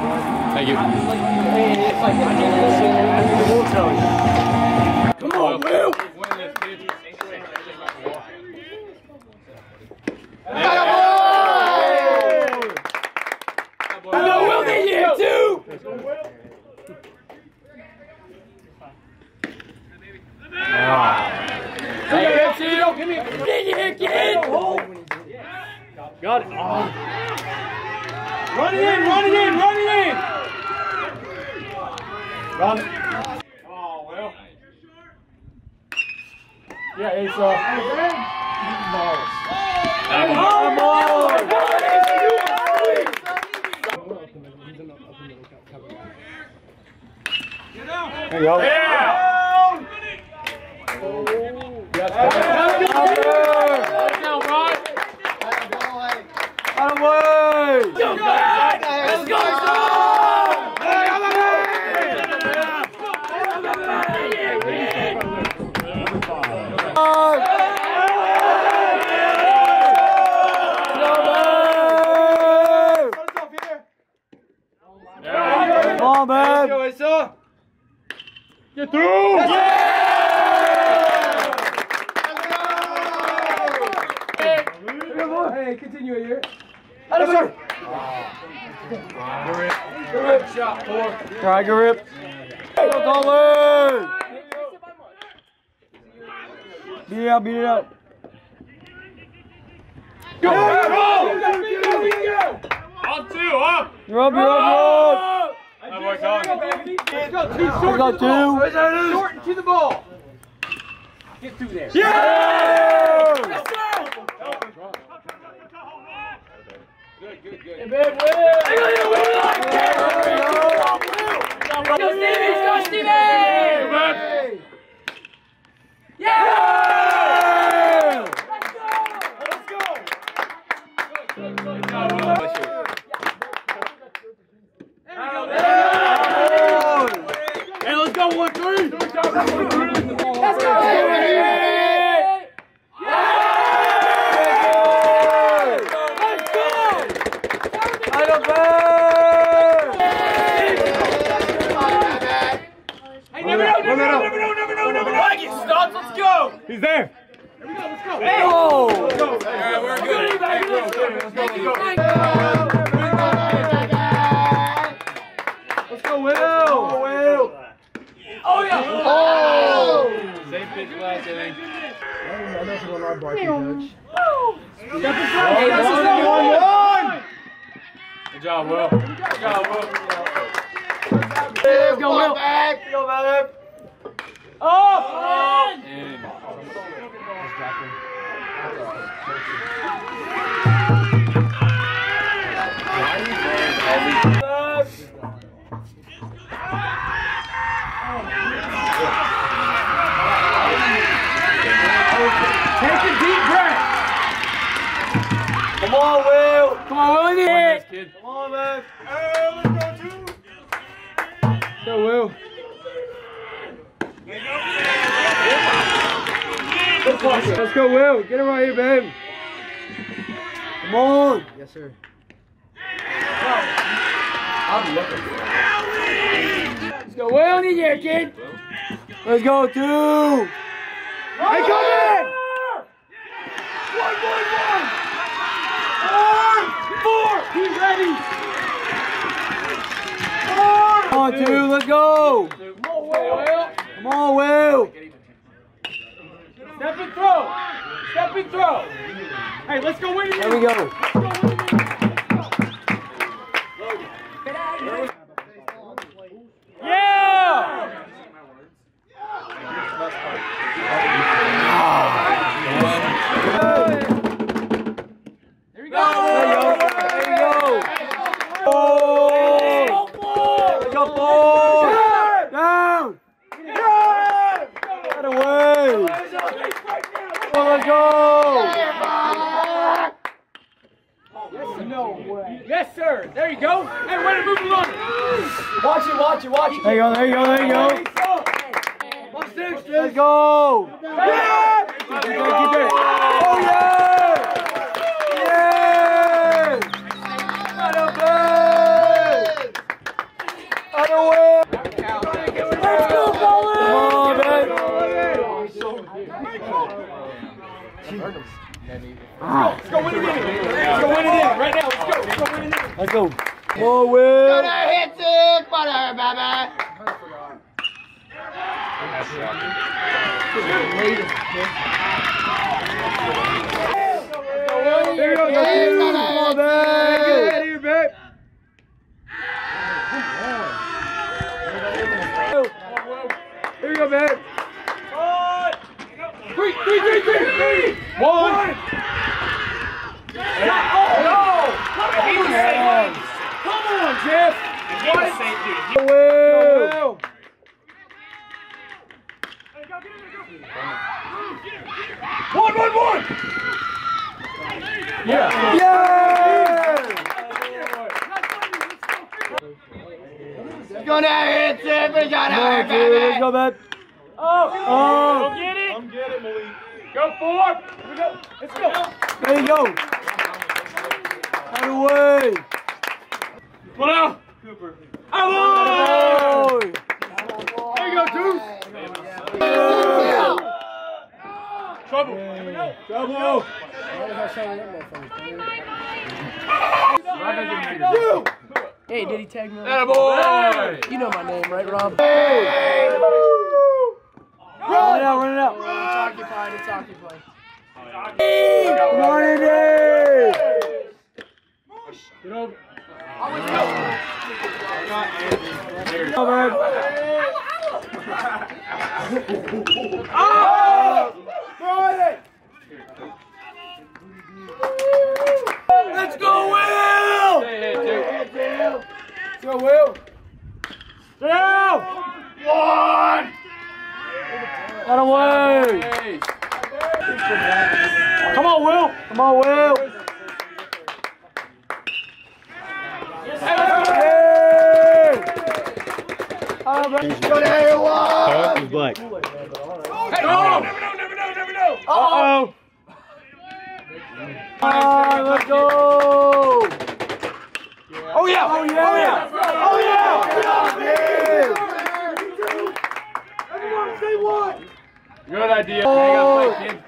Thank you. Come on, Will! Need you too! Give me here, kid! Got it. Oh. Run it in, run it in, run it in! Run. Oh, well. Yeah, it's uh. There you go. Yeah! Let's go! Come on, man. Get through! Yeah! Hey, continue it here. Yes, sir. Shot four. Tiger rip. Go, Colin. Beat it out, beat it out. Go! Go! Go! On two, up. You're up, you're up, That boy Colin. Let's go. T you're up. We short got to the ball. two. Short to the ball. Get through there. Yeah! Yes, sir. Good, good, good. Hey, man, go, Will! Will! Oh, yeah. Oh! Same pitch last inning. Good job, Will. Good job, Will. Let's go, Will! Back! Go back! Oh! In. Kid. Come on, man! Go, Will. Let's go, Will. Get it right here, babe. Come on! Yes, sir. Let's go, Will, in the kid. Let's go, two! Hey, come in! One, one, one! Four! Four! He's ready! Four! Come on, two, let's go! Come on, Will! Come on, Will! Step and throw! Step and throw! Hey, let's go win it! There we go. Let's go win it! Yeah! along. Way to move along. Watch it, watch it, watch it. There you go, there you go, there you go. Let's go. Yeah! Keep it, keep it. Oh, yeah! Let's go, let's go win it in. Let's go win it in right now. Let's go, let's go win it in. Let's go. Come on, Will. hit it, butter, baby. There you go, go, Hey, Will. Nana. Come on, babe. Get out of here, babe. Here you go, babe. Three, three, three, three, three. One. Oh, no. Come on, Jeff. Will. One, one, one. Yeah. Yeah. Gonna hit it, we gotta Come on, hit kid. Let's it. go, babe. Oh. Oh. Get it. Come get it, Malik. Go four. Here we go. Let's go. There you go. Out of the way. Come on out. There Trouble. Trouble. You. Hey, did he tag me? Attaboy. You know my name, right, Rob? Run it out, run it out. It's occupied. It's occupied. Come on, Andy. Get over. Come Let's go, Will. Stay ahead, Duke. Let's go, Will. Down. One. Out of way. Hey. Come on, Will. Come on, Will. Hey. Out of the Gonna hit one. black. Hey, no. Uh-oh. Ah, let's go. Oh, yeah. Oh, yeah. Oh, yeah. Oh, yeah. Good idea. Hang up, kid.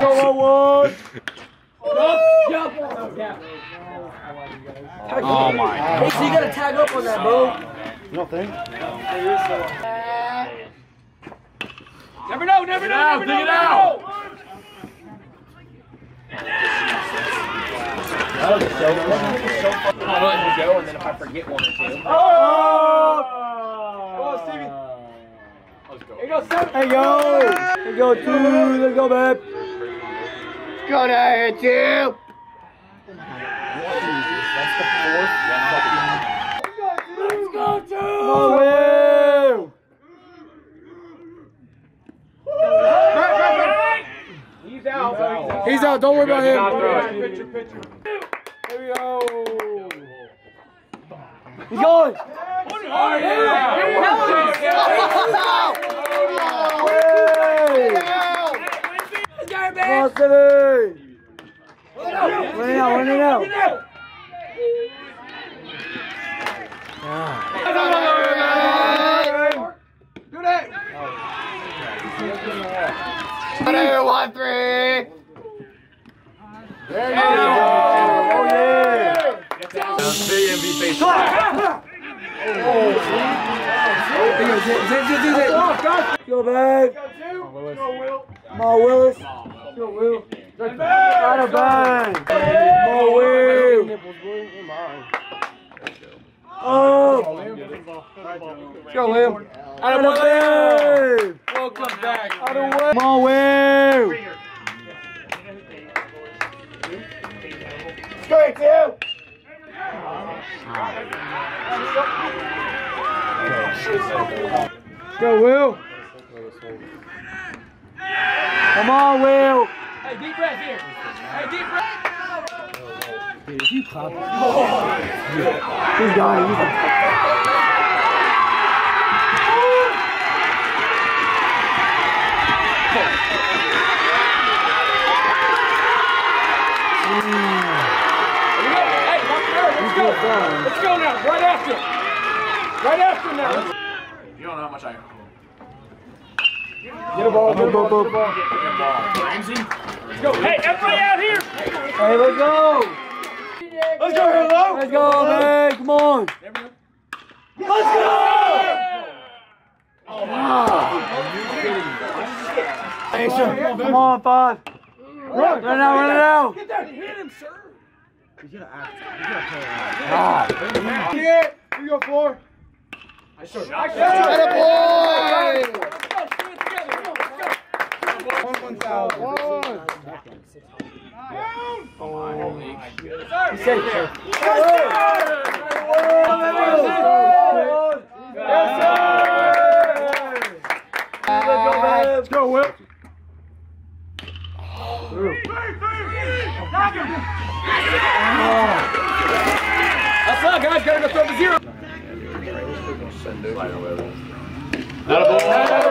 Go on, Oh my. Hey, so you gotta tag up on that, bro. Never know, never know, out, never dig know, it never out. know. Come on, let him go, and then if I forget one or two. Oh! Come on, Stevie. Let's go. Here you go, seven. Hey, yo. Let's go, two. Let's go, babe. Gonna hit you. That's Come on, He's out. He's out. Don't worry about him. Picture, picture. Here we go. He's going. Oh, yeah. Come on, Stevie. Run it out. Run it out. Do that. Gonna hit one, three. There you go. Oh, yeah. Big MVP. Go back. Come on, Willis. Go, Will. Out bang. Come on, Will. Oh. Go, Will. Out of bang. Welcome back. Out of way. Come on, Will. Straight two. Go, Will. Come on, Will. Hey, deep breath here. Hey, deep breath. He's gone. He's gone. Here we go. Hey, mark the earth. Let's go. Now. Right after him. Right after him now. You don't know how much I. Get a ball. Get a ball. Get a ball. Ramsey? Let's go. Hey, everybody out here. Hey, let's go. Let's go, Halo. Let's go, man. Come on. Let's go. Come on, five. Run it out, run it out. Get down. Hit him, sir. Ah. Here we go, four. Atta boy! Let's go. Stand together. Come on, let's go. One, one thousand. He's safe, sir. Yes. Let's go, Will. That's not, guys. Gotta go throw the zero. No.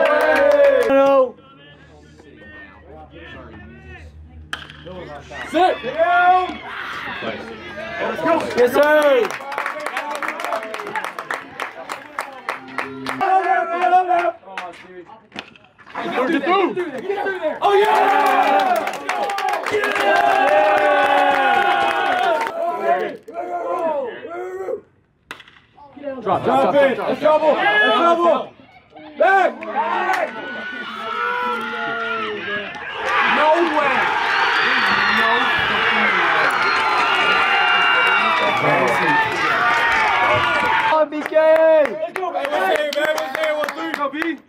Sit. Yes, sir. Get through there. Get through there. Oh, yeah. Drop, drop, drop, drop. Back. No way. Come on, BK. Let's go, baby. Hey, man, what's there? One,